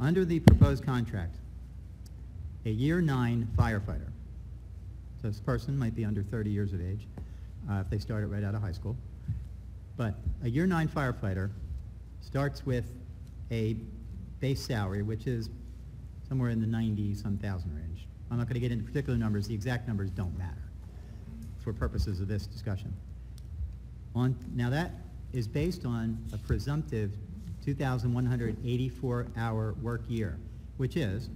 Under the proposed contract, a year nine firefighter, so this person might be under 30 years of age uh, if they started right out of high school, but a year nine firefighter starts with a base salary, which is somewhere in the 90-some thousand range. I'm not going to get into particular numbers. The exact numbers don't matter for purposes of this discussion. On, now that is based on a presumptive 2,184-hour work year, which is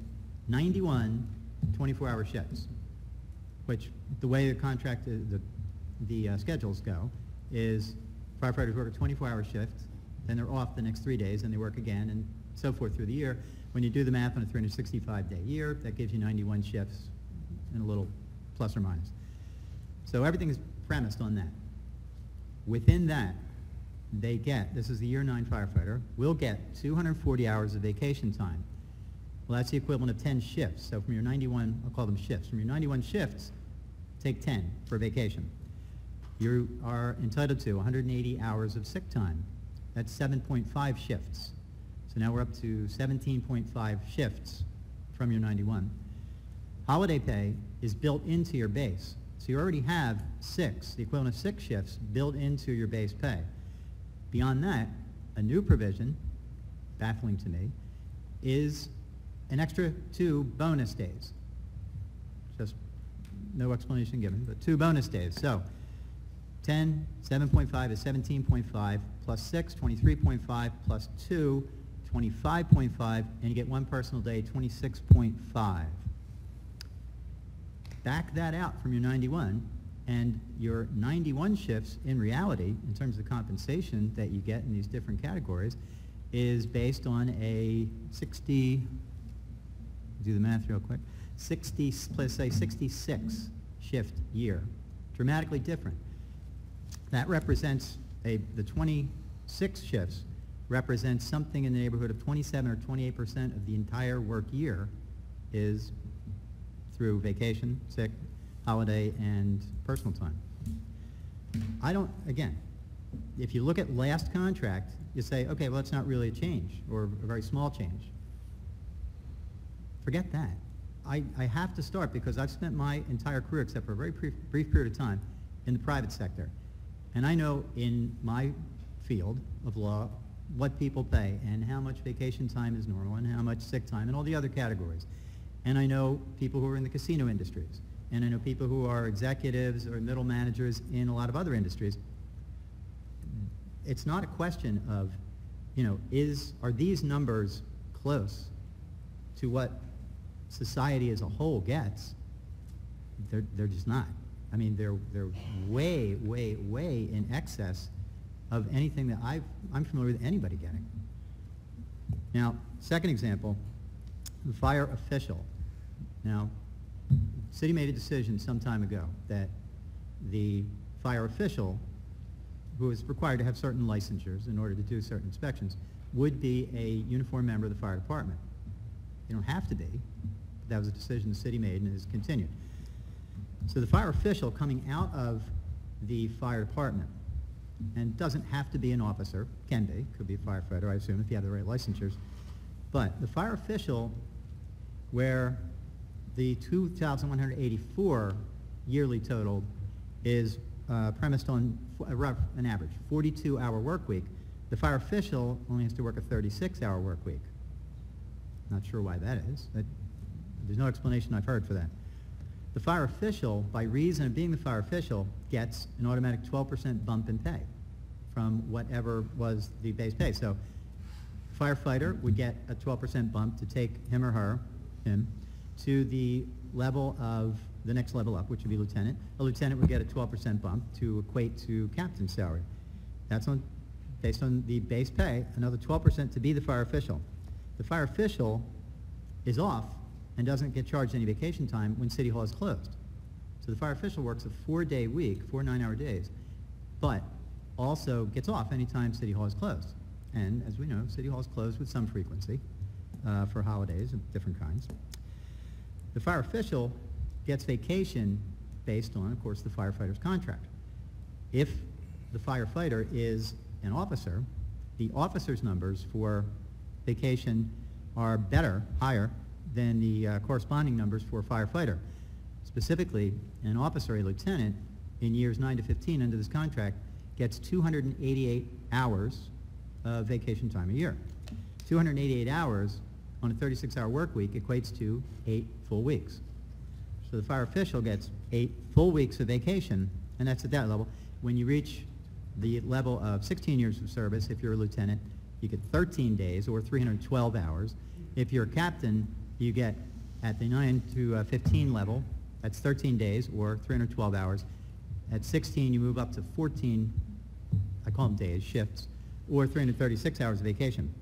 91 24-hour shifts, which the way the contract, uh, the, the uh, schedules go is firefighters work a 24-hour shift, then they're off the next three days, and they work again, and so forth through the year. When you do the math on a 365-day year, that gives you 91 shifts and a little plus or minus. So everything is premised on that. Within that, they get, this is the year nine firefighter, will get 240 hours of vacation time. Well, that's the equivalent of 10 shifts. So from your 91, I'll call them shifts. From your 91 shifts, take 10 for vacation. You are entitled to 180 hours of sick time. That's 7.5 shifts. So now we're up to 17.5 shifts from your 91. Holiday pay is built into your base. So you already have six, the equivalent of six shifts built into your base pay. Beyond that, a new provision, baffling to me, is an extra two bonus days. Just no explanation given, but two bonus days. So 10, 7.5 is 17.5, plus 6, 23.5, plus 2, 25.5, and you get one personal day, 26.5. Back that out from your 91, and your 91 shifts in reality, in terms of the compensation that you get in these different categories, is based on a 60, do the math real quick, 60, let's say 66 shift year. Dramatically different. That represents a, the 26 shifts represents something in the neighborhood of 27 or 28 percent of the entire work year is through vacation, sick, holiday, and personal time. I don't, again, if you look at last contract, you say, okay, well, that's not really a change or a very small change. Forget that. I, I have to start because I've spent my entire career, except for a very brief, brief period of time, in the private sector. And I know in my field of law what people pay and how much vacation time is normal and how much sick time and all the other categories. And I know people who are in the casino industries. And I know people who are executives or middle managers in a lot of other industries. It's not a question of, you know, is, are these numbers close to what society as a whole gets? They're, they're just not. I mean, they're, they're way, way, way in excess of anything that I've, I'm familiar with anybody getting. Now, second example, the fire official. Now, city made a decision some time ago that the fire official, who is required to have certain licensures in order to do certain inspections, would be a uniform member of the fire department. They don't have to be. But that was a decision the city made and has continued. So the fire official coming out of the fire department, and doesn't have to be an officer, can be, could be a firefighter, I assume, if you have the right licensures. But the fire official, where the 2,184 yearly total is uh, premised on a rough, an average, 42-hour work week, the fire official only has to work a 36-hour work week. Not sure why that is. That, there's no explanation I've heard for that. The fire official, by reason of being the fire official, gets an automatic 12% bump in pay from whatever was the base pay. So firefighter would get a 12% bump to take him or her, him, to the level of the next level up, which would be lieutenant. A lieutenant would get a 12% bump to equate to captain's salary. That's on, based on the base pay, another 12% to be the fire official. The fire official is off and doesn't get charged any vacation time when City Hall is closed. So the fire official works a four-day week, four nine-hour days, but also gets off anytime City Hall is closed. And as we know, City Hall is closed with some frequency uh, for holidays of different kinds. The fire official gets vacation based on, of course, the firefighter's contract. If the firefighter is an officer, the officer's numbers for vacation are better, higher, than the uh, corresponding numbers for a firefighter. Specifically, an officer, a lieutenant, in years 9 to 15 under this contract, gets 288 hours of vacation time a year. 288 hours on a 36-hour work week equates to eight full weeks. So the fire official gets eight full weeks of vacation, and that's at that level. When you reach the level of 16 years of service, if you're a lieutenant, you get 13 days or 312 hours. If you're a captain, you get at the 9 to uh, 15 level, that's 13 days or 312 hours. At 16, you move up to 14, I call them days, shifts, or 336 hours of vacation.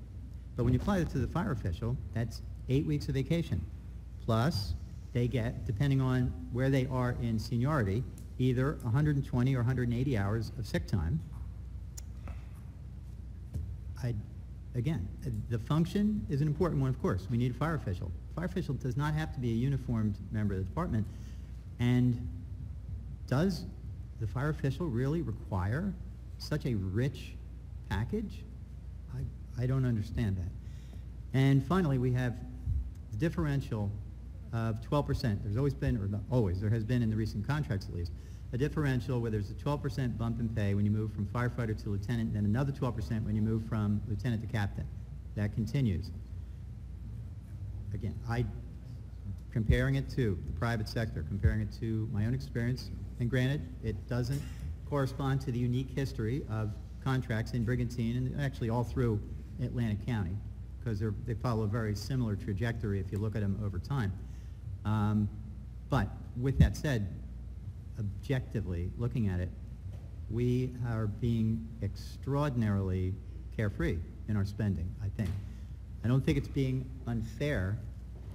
But when you apply it to the fire official, that's eight weeks of vacation. Plus, they get, depending on where they are in seniority, either 120 or 180 hours of sick time. I, again, the function is an important one, of course. We need a fire official. Fire official does not have to be a uniformed member of the department. And does the fire official really require such a rich package? I, I don't understand that. And finally, we have the differential of 12%. There's always been, or not always, there has been in the recent contracts at least, a differential where there's a 12% bump in pay when you move from firefighter to lieutenant, and then another 12% when you move from lieutenant to captain. That continues. Again, I, comparing it to the private sector, comparing it to my own experience, and granted, it doesn't correspond to the unique history of contracts in Brigantine and actually all through Atlantic County, because they follow a very similar trajectory if you look at them over time. Um, but with that said, objectively, looking at it, we are being extraordinarily carefree in our spending, I think. I don't think it's being unfair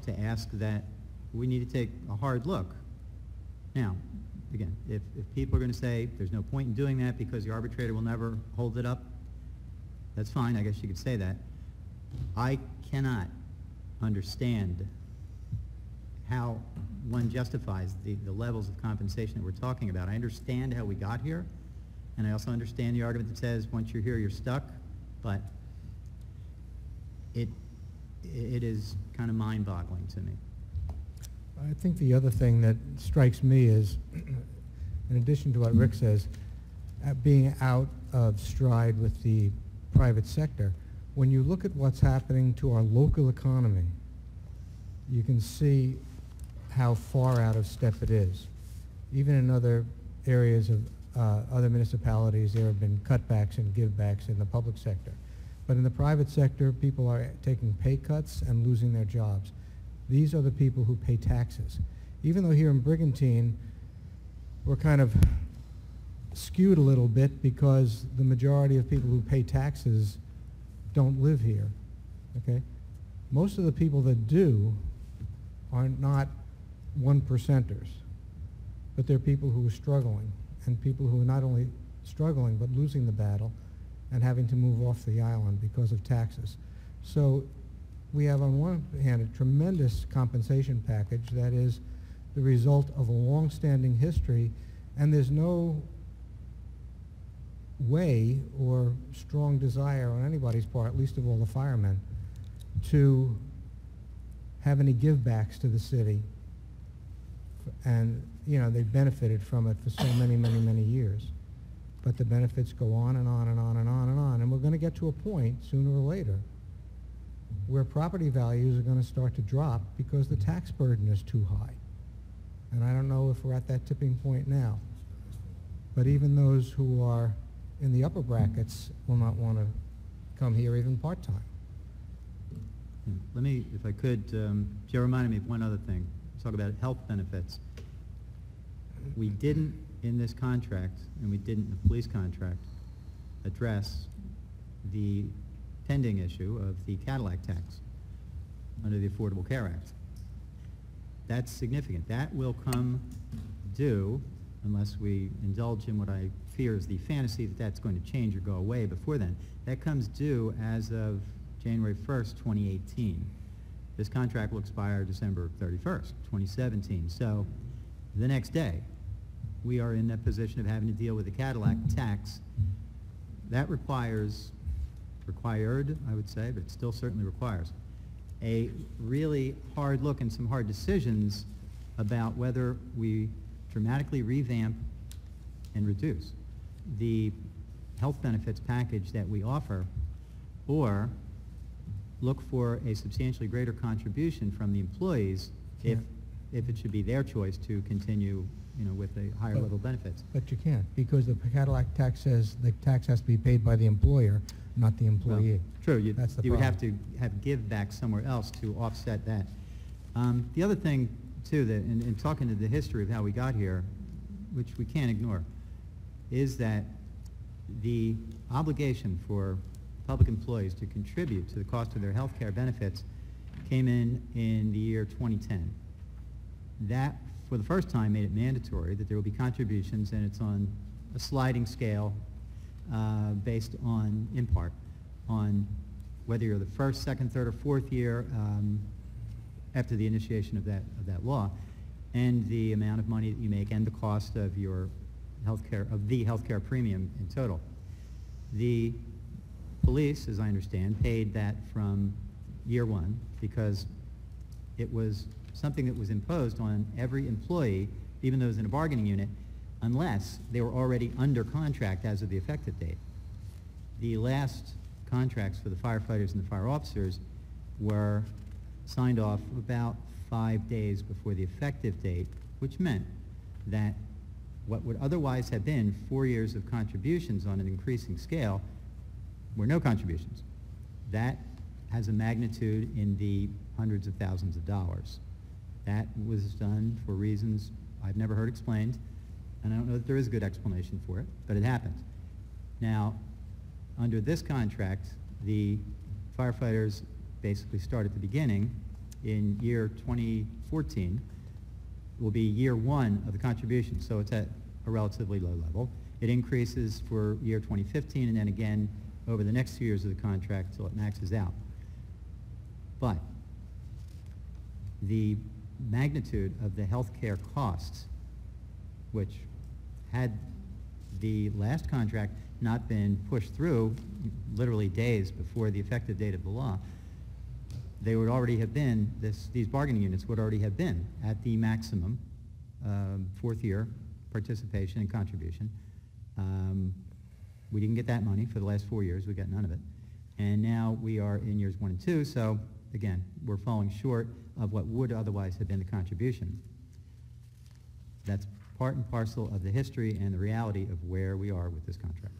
to ask that we need to take a hard look. Now, again, if, if people are going to say there's no point in doing that because the arbitrator will never hold it up, that's fine, I guess you could say that. I cannot understand how one justifies the, the levels of compensation that we're talking about. I understand how we got here, and I also understand the argument that says once you're here, you're stuck, but it, it is kind of mind-boggling to me. I think the other thing that strikes me is, in addition to what Rick says, uh, being out of stride with the private sector, when you look at what's happening to our local economy, you can see how far out of step it is. Even in other areas of uh, other municipalities, there have been cutbacks and givebacks in the public sector. But in the private sector, people are taking pay cuts and losing their jobs. These are the people who pay taxes. Even though here in Brigantine, we're kind of skewed a little bit because the majority of people who pay taxes don't live here, okay? Most of the people that do are not one percenters, but they're people who are struggling and people who are not only struggling but losing the battle and having to move off the island because of taxes. So we have on one hand a tremendous compensation package that is the result of a long-standing history and there's no way or strong desire on anybody's part, least of all the firemen, to have any givebacks to the city and you know they've benefited from it for so many, many, many years. But the benefits go on and on and on and on and on, and we're going to get to a point sooner or later where property values are going to start to drop because the tax burden is too high. And I don't know if we're at that tipping point now. But even those who are in the upper brackets will not want to come here even part-time. Let me, if I could, um, Joe reminded me of one other thing talk about health benefits. We didn't, in this contract, and we didn't in the police contract, address the pending issue of the Cadillac tax under the Affordable Care Act. That's significant. That will come due unless we indulge in what I fear is the fantasy that that's going to change or go away before then. That comes due as of January 1st, 2018. This contract will expire December 31st, 2017. So the next day, we are in that position of having to deal with the Cadillac tax. That requires, required, I would say, but still certainly requires, a really hard look and some hard decisions about whether we dramatically revamp and reduce the health benefits package that we offer, or look for a substantially greater contribution from the employees if, Yeah. if it should be their choice to continue, you know, with the higher But- level benefits. But you can't, because the Cadillac tax says the tax has to be paid by the employer, not the Well, employee. True, you, That's the you would have to have give back somewhere else to offset that. Um, the other thing, too, that, in, in talking to the history of how we got here, which we can't ignore, is that the obligation for public employees to contribute to the cost of their health care benefits came in in the year 2010. That, for the first time, made it mandatory that there will be contributions, and it's on a sliding scale uh, based on, in part, on whether you're the first, second, third, or fourth year um, after the initiation of that, of that law, and the amount of money that you make and the cost of your healthcare, of the healthcare premium in total. The police, as I understand, paid that from year one because it was something that was imposed on every employee, even those in a bargaining unit, unless they were already under contract as of the effective date. The last contracts for the firefighters and the fire officers were signed off about five days before the effective date, which meant that what would otherwise have been four years of contributions on an increasing scale were no contributions. That has a magnitude in the hundreds of thousands of dollars. That was done for reasons I've never heard explained, and I don't know that there is a good explanation for it, but it happened. Now, under this contract, the firefighters basically start at the beginning in year 2014 will be year one of the contribution, so it's at a relatively low level. It increases for year 2015 and then again over the next two years of the contract till it maxes out. But the magnitude of the healthcare costs, which had the last contract not been pushed through literally days before the effective date of the law, they would already have been, this, these bargaining units would already have been at the maximum um, fourth year participation and contribution. Um, we didn't get that money for the last four years. We got none of it. And now we are in years one and two, so again, we're falling short of what would otherwise have been the contribution. That's part and parcel of the history and the reality of where we are with this contract.